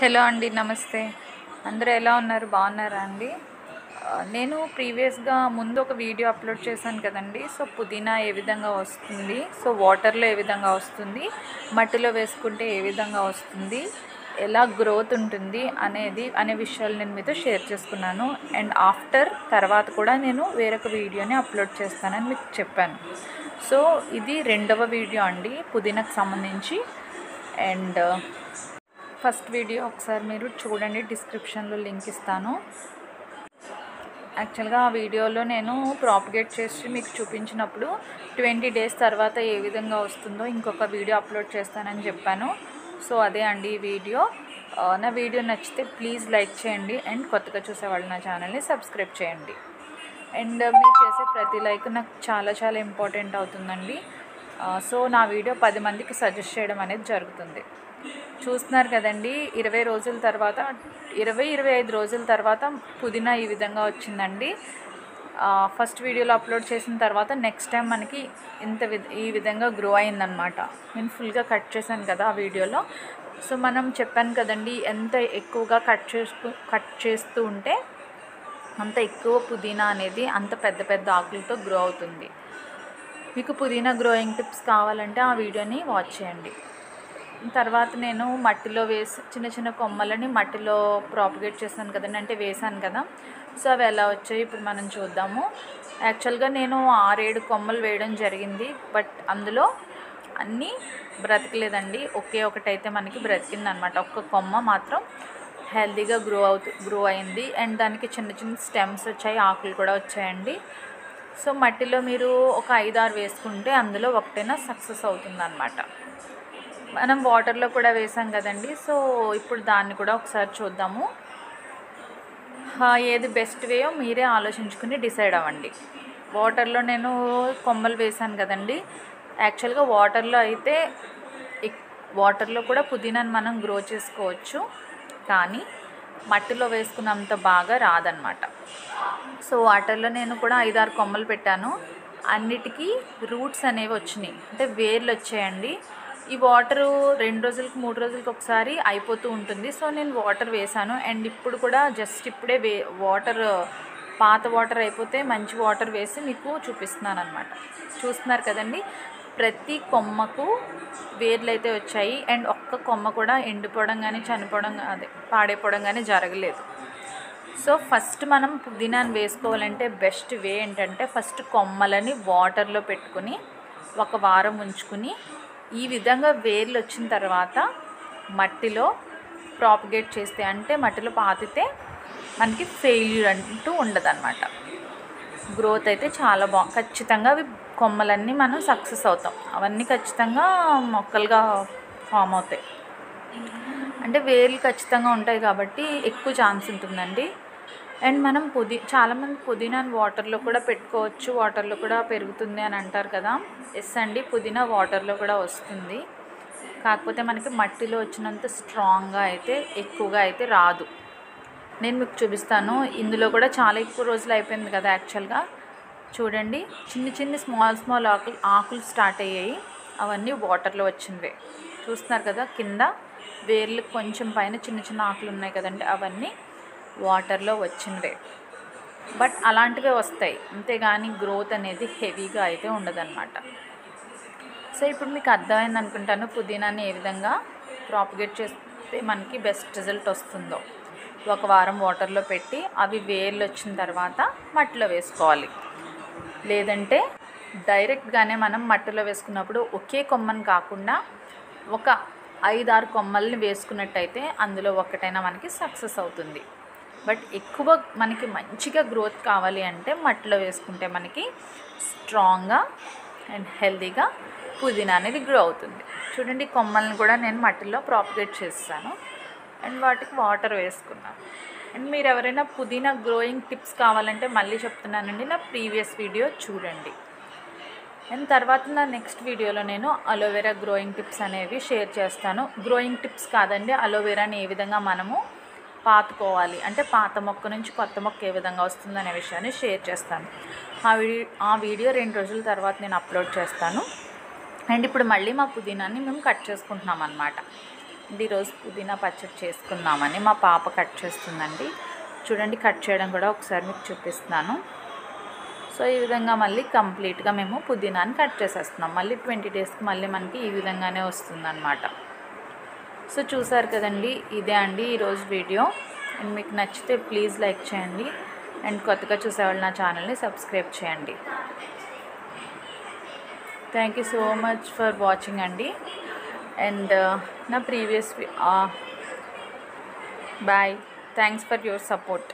Hello అండి నమస్తే. అందరూ ఎలా ఉన్నారు? బాగున్నారా అండి? నేను ప్రీవియస్గా ముందు ఒక వీడియో అప్లోడ్ చేశాను కదండి. సో పుదీనా ఏ విధంగా వస్తుంది? సో వాటర్లో ఏ విధంగా వస్తుంది? మట్టిలో వేసుకుంటే ఏ విధంగా వస్తుంది? ఎలా గ్రోత్ ఉంటుంది అనేది అనే విషయాలు నేను మీతో షేర్ చేసుకున్నాను. అండ్ ఆఫ్టర్ తర్వాత కూడా నేను వేరొక వీడియోని అప్లోడ్ చేస్తానని మీకు చెప్పాను. సో ఇది రెండవ వీడియో అండి పుదీనాకు సంబంధించి. అండ్ ఫస్ట్ వీడియో ఒకసారి మీరు చూడండి డిస్క్రిప్షన్లో లింక్ ఇస్తాను. యాక్చువల్గా ఆ వీడియోలో నేను ప్రాపగేట్ చేసి మీకు చూపించినప్పుడు ట్వంటీ డేస్ తర్వాత ఏ విధంగా వస్తుందో ఇంకొక వీడియో అప్లోడ్ చేస్తానని చెప్పాను. సో అదే అండి ఈ వీడియో. నా వీడియో నచ్చితే ప్లీజ్ లైక్ చేయండి అండ్ కొత్తగా చూసేవాళ్ళు నా ఛానల్ని సబ్స్క్రైబ్ చేయండి. అండ్ మీరు చేసే ప్రతి లైక్ నాకు చాలా చాలా ఇంపార్టెంట్ అవుతుందండి. సో నా వీడియో పది మందికి సజెస్ట్ చేయడం అనేది జరుగుతుంది. చూస్తున్నారు కదండి. ఇరవై రోజుల తర్వాత ఇరవై ఇరవై ఐదు రోజుల తర్వాత పుదీనా ఈ విధంగా వచ్చిందండి. ఫస్ట్ వీడియోలో అప్లోడ్ చేసిన తర్వాత నెక్స్ట్ టైం మనకి ఇంత ఈ విధంగా గ్రో అయిందనమాట నేను ఫుల్గా కట్ చేశాను కదా ఆ వీడియోలో. సో మనం చెప్పాను కదండి ఎంత ఎక్కువగా కట్ చేసుకు కట్ చేస్తూ ఉంటే అంత ఎక్కువ పుదీనా అనేది అంత పెద్ద పెద్ద ఆకులతో గ్రో అవుతుంది. మీకు పుదీనా గ్రోయింగ్ టిప్స్ కావాలంటే ఆ వీడియోని వాచ్ చేయండి. తర్వాత నేను మట్టిలో వేసి చిన్న చిన్న కొమ్మలని మట్టిలో ప్రాపగేట్ చేశాను కదండి అంటే వేశాను కదా. సో అవి ఎలా వచ్చాయి ఇప్పుడు మనం చూద్దాము. యాక్చువల్గా నేను ఆరేడు కొమ్మలు వేయడం జరిగింది బట్ అందులో అన్నీ బ్రతకలేదండి. ఒకే ఒకటైతే మనకి బ్రతికింది అనమాట ఒక్క కొమ్మ మాత్రం హెల్తీగా గ్రో అవుతూ గ్రో అయింది. అండ్ దానికి చిన్న చిన్న స్టెమ్స్ వచ్చాయి ఆకులు కూడా వచ్చాయండి. సో మట్టిలో మీరు ఒక ఐదారు వేసుకుంటే అందులో ఒకటైనా సక్సెస్ అవుతుంది అనమాట మనం వాటర్లో కూడా వేసాం కదండి. సో ఇప్పుడు దాన్ని కూడా ఒకసారి చూద్దాము. ఏది బెస్ట్ వేయో మీరే ఆలోచించుకుని డిసైడ్ అవ్వండి. వాటర్లో నేను కొమ్మలు వేసాను కదండి. యాక్చువల్గా వాటర్లో అయితే వాటర్లో కూడా పుదీనాను మనం గ్రో చేసుకోవచ్చు. కానీ మట్టిలో వేసుకున్నంత బాగా రాదనమాట సో వాటర్లో నేను కూడా ఐదారు కొమ్మలు పెట్టాను. అన్నిటికీ రూట్స్ అనేవి వచ్చినాయి. అంటే వేర్లు వచ్చాయండి. ఈ వాటరు రెండు రోజులకి మూడు రోజులకి ఒకసారి అయిపోతూ ఉంటుంది. సో నేను వాటర్ వేసాను. అండ్ ఇప్పుడు కూడా జస్ట్ ఇప్పుడే వే వాటర్ పాత వాటర్ అయిపోతే మంచి వాటర్ వేసి మీకు చూపిస్తున్నాను అనమాట చూస్తున్నారు కదండి? ప్రతి కొమ్మకు వేర్లు అయితే వచ్చాయి. అండ్ ఒక్క కొమ్మ కూడా ఎండిపోవడం కానీ చనిపోవడం అదే పాడైపోవడం కానీ జరగలేదు. సో ఫస్ట్ మనం పుదీనాను వేసుకోవాలంటే బెస్ట్ వే ఏంటంటే ఫస్ట్ కొమ్మలని వాటర్లో పెట్టుకుని ఒక వారం ఉంచుకుని ఈ విధంగా వేర్లు వచ్చిన తర్వాత మట్టిలో ప్రాపగేట్ చేస్తే అంటే మట్టిలో పాతితే మనకి ఫెయిల్యూర్ అంటూ ఉండదన్నమాట. గ్రోత్ అయితే చాలా బాగు ఖచ్చితంగా అవి కొమ్మలన్నీ మనం సక్సెస్ అవుతాం. అవన్నీ ఖచ్చితంగా మొక్కలుగా ఫామ్ అవుతాయి. అంటే వేర్లు ఖచ్చితంగా ఉంటాయి కాబట్టి ఎక్కువ ఛాన్స్ ఉంటుందండి. అండ్ మనం పుదీ చాలామంది పుదీనాని వాటర్లో కూడా పెట్టుకోవచ్చు. వాటర్లో కూడా పెరుగుతుంది అని అంటారు కదా. ఎస్ అండి పుదీనా వాటర్లో కూడా వస్తుంది. కాకపోతే మనకి మట్టిలో వచ్చినంత స్ట్రాంగ్గా అయితే ఎక్కువగా అయితే రాదు. నేను మీకు చూపిస్తాను. ఇందులో కూడా చాలా ఎక్కువ రోజులు అయిపోయింది కదా యాక్చువల్గా. చూడండి చిన్ని చిన్ని స్మాల్ స్మాల్ ఆకులు ఆకులు స్టార్ట్ అయ్యాయి. అవన్నీ వాటర్లో వచ్చినవే. చూస్తున్నారు కదా కింద వేర్లు కొంచెం పైన చిన్న చిన్న ఆకులు ఉన్నాయి కదండి అవన్నీ. వాటర్లో వచ్చినవే బట్ అలాంటివే వస్తాయి. అంతేగాని గ్రోత్ అనేది హెవీగా అయితే ఉండదన్నమాట. సో ఇప్పుడు మీకు అర్థమైంది అనుకుంటాను పుదీనాని ఏ విధంగా ప్రాపగేట్ చేస్తే మనకి బెస్ట్ రిజల్ట్ వస్తుందో. ఒక వారం వాటర్లో పెట్టి అవి వేర్లు వచ్చిన తర్వాత మట్టిలో వేసుకోవాలి. లేదంటే డైరెక్ట్గానే మనం మట్టిలో వేసుకున్నప్పుడు ఒకే కొమ్మని కాకుండా ఒక ఐదారు కొమ్మల్ని వేసుకున్నట్టయితే అందులో ఒకటైనా మనకి సక్సెస్ అవుతుంది. బట్ ఎక్కువ మనకి మంచిగా గ్రోత్ కావాలి అంటే మట్టిలో వేసుకుంటే మనకి స్ట్రాంగ్గా అండ్ హెల్తీగా పుదీనా అనేది గ్రో అవుతుంది. చూడండి కొమ్మల్ని కూడా నేను మట్టిలో ప్రాపగేట్ చేస్తాను. అండ్ వాటికి వాటర్ వేసుకున్నాను అండ్ మీరు ఎవరైనా పుదీనా గ్రోయింగ్ టిప్స్ కావాలంటే మళ్ళీ చెప్తున్నానండి నా ప్రీవియస్ వీడియో చూడండి. అండ్ తర్వాత నా నెక్స్ట్ వీడియోలో నేను అలోవెరా గ్రోయింగ్ టిప్స్ అనేవి షేర్ చేస్తాను. గ్రోయింగ్ టిప్స్ కాదండి అలోవెరాని ఏ విధంగా మనము పాతుకోవాలి. అంటే పాత మొక్క నుంచి కొత్త మొక్క ఏ విధంగా వస్తుంది అనే విషయాన్ని షేర్ చేస్తాను. ఆ వీడియో ఆ వీడియో రెండు రోజుల తర్వాత నేను అప్లోడ్ చేస్తాను. అండ్ ఇప్పుడు మళ్ళీ మా పుదీనాన్ని మేము కట్ చేసుకుంటున్నాం అనమాట ఈరోజు పుదీనా పచ్చడి చేసుకుందామని మా పాప కట్ చేస్తుందండి. చూడండి కట్ చేయడం కూడా ఒకసారి మీకు చూపిస్తున్నాను. సో ఈ విధంగా మళ్ళీ కంప్లీట్గా మేము పుదీనాని కట్ చేసేస్తున్నాం. మళ్ళీ ట్వంటీ డేస్కి మళ్ళీ మనకి ఈ విధంగానే వస్తుందన్నమాట. సో చూసారు కదండి ఇదే అండి ఈరోజు వీడియో. అండ్ మీకు నచ్చితే ప్లీజ్ లైక్ చేయండి. అండ్ కొత్తగా చూసేవాళ్ళు నా ఛానల్ని సబ్స్క్రైబ్ చేయండి. Thank you so much for watching అండి. అండ్ uh, నా previous bye thanks for your support